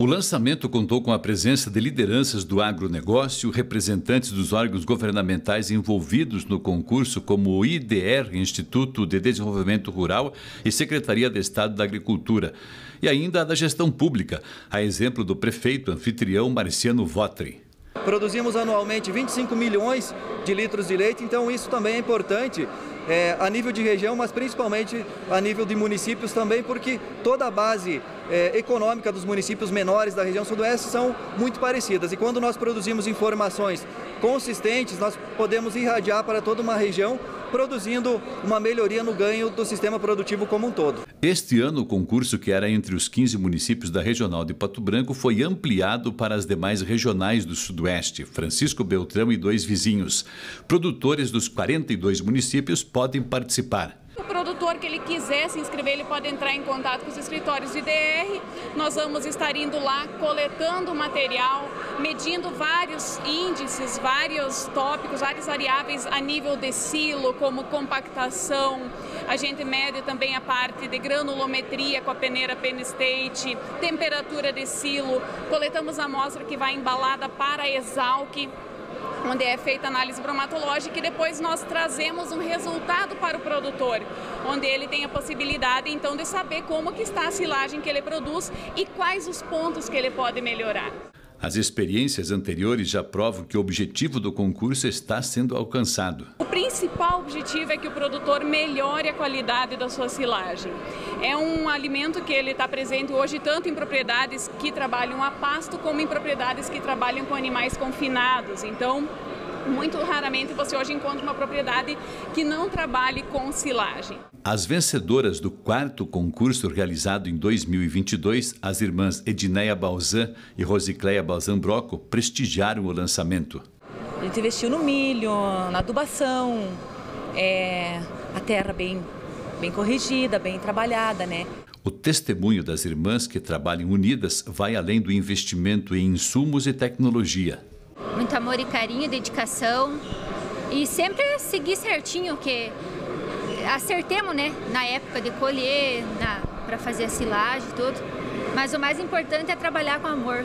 O lançamento contou com a presença de lideranças do agronegócio, representantes dos órgãos governamentais envolvidos no concurso, como o IDR, Instituto de Desenvolvimento Rural, e Secretaria de Estado da Agricultura, e ainda da gestão pública, a exemplo do prefeito anfitrião Marciano Votri. Produzimos anualmente 25 milhões de litros de leite, então isso também é importante é, a nível de região, mas principalmente a nível de municípios também, porque toda a base é, econômica dos municípios menores da região sudoeste são muito parecidas. E quando nós produzimos informações consistentes, nós podemos irradiar para toda uma região, produzindo uma melhoria no ganho do sistema produtivo como um todo. Este ano, o concurso, que era entre os 15 municípios da Regional de Pato Branco, foi ampliado para as demais regionais do Sudoeste, Francisco Beltrão e dois vizinhos. Produtores dos 42 municípios podem participar produtor que ele quiser se inscrever, ele pode entrar em contato com os escritórios de DR. Nós vamos estar indo lá coletando material, medindo vários índices, vários tópicos, várias variáveis a nível de silo, como compactação. A gente mede também a parte de granulometria com a peneira Penn State, temperatura de silo. Coletamos a amostra que vai embalada para exalc onde é feita análise bromatológica e depois nós trazemos um resultado para o produtor, onde ele tem a possibilidade então de saber como que está a silagem que ele produz e quais os pontos que ele pode melhorar. As experiências anteriores já provam que o objetivo do concurso está sendo alcançado. O principal objetivo é que o produtor melhore a qualidade da sua silagem. É um alimento que ele está presente hoje tanto em propriedades que trabalham a pasto como em propriedades que trabalham com animais confinados. Então, muito raramente você hoje encontra uma propriedade que não trabalhe com silagem. As vencedoras do quarto concurso realizado em 2022, as irmãs Edneia Balzan e Rosicléia Balzan Broco, prestigiaram o lançamento. A gente investiu no milho, na adubação, é, a terra bem, bem corrigida, bem trabalhada, né? O testemunho das irmãs que trabalham unidas vai além do investimento em insumos e tecnologia. Muito amor e carinho, dedicação e sempre seguir certinho, que acertemos, né, na época de colher, para fazer a silagem e tudo. Mas o mais importante é trabalhar com amor.